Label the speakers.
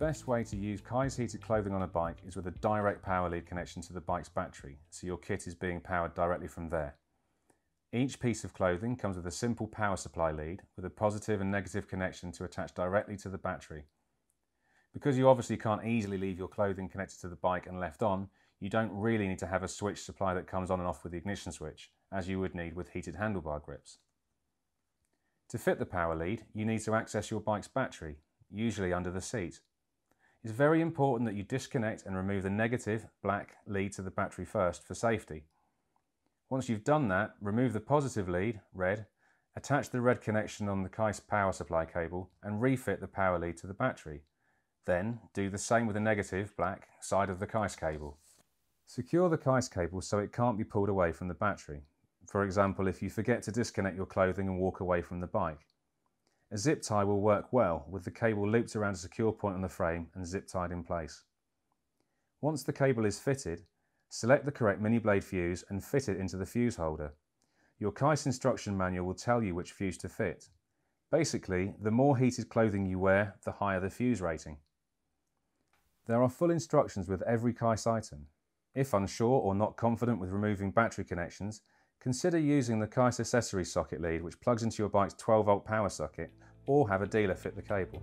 Speaker 1: best way to use Keis heated clothing on a bike is with a direct power lead connection to the bike's battery, so your kit is being powered directly from there. Each piece of clothing comes with a simple power supply lead with a positive and negative connection to attach directly to the battery. Because you obviously can't easily leave your clothing connected to the bike and left on, you don't really need to have a switch supply that comes on and off with the ignition switch, as you would need with heated handlebar grips. To fit the power lead, you need to access your bike's battery, usually under the seat. It's very important that you disconnect and remove the negative, black, lead to the battery first for safety. Once you've done that, remove the positive lead, red, attach the red connection on the Keis power supply cable and refit the power lead to the battery. Then do the same with the negative, black, side of the Keis cable. Secure the Keis cable so it can't be pulled away from the battery. For example, if you forget to disconnect your clothing and walk away from the bike. A zip tie will work well with the cable looped around a secure point on the frame and zip tied in place. Once the cable is fitted, select the correct mini blade fuse and fit it into the fuse holder. Your Keis instruction manual will tell you which fuse to fit. Basically, the more heated clothing you wear, the higher the fuse rating. There are full instructions with every Keis item. If unsure or not confident with removing battery connections, consider using the Keis accessory socket lead which plugs into your bike's 12 volt power socket or have a dealer fit the cable.